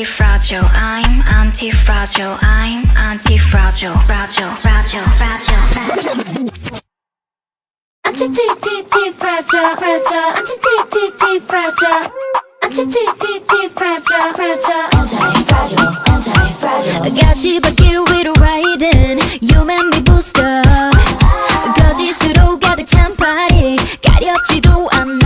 anti-fragile I'm anti-fragile fragile fragile fragile fragile Anti-T-T-T fragile fragile Anti-T-T-T fragile Anti-T-T-T fragile fragile Anti-fragile, anti-fragile 가시밭길 위로 riding You make me boost up 거짓으로 가득 찬 파리 가렵지도 않아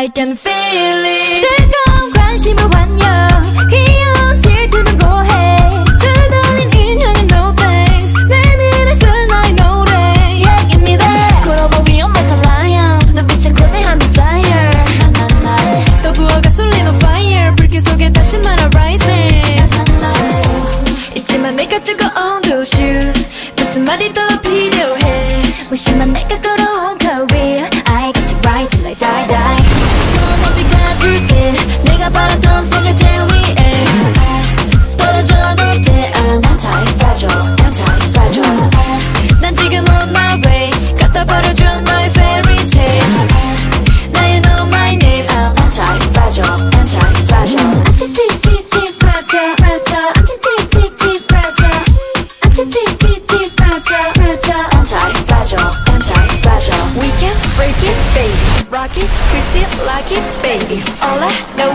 I can feel it 뜨거운 관심을 환영 귀여운 질투는 고해 둘다는 인형은 no thanks 내 미래 쓸 나의 노래 Yeah give me that 걸어보기 on like a lion 눈빛엔 거대한 desire 또 부어가 쏠린 on fire 불길 속에 다시 날아 rising 있지만 내가 두고 on those shoes 무슨 말이 더 필요해 무심한 내가 걸어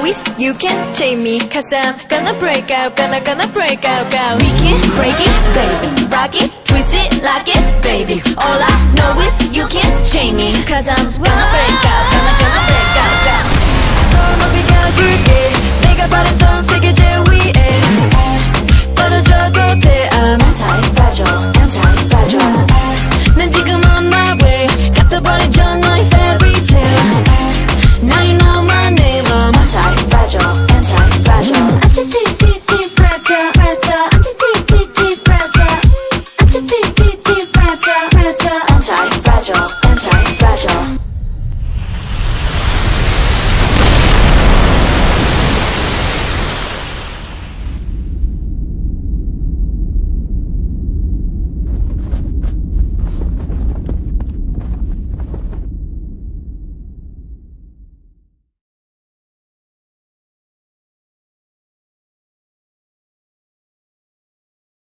Is you can chain me Cause I'm gonna break out, gonna gonna break out, out We can break it, baby. Rock it, twist it, lock it, baby. All I know is you can't chain me Cause I'm gonna break out,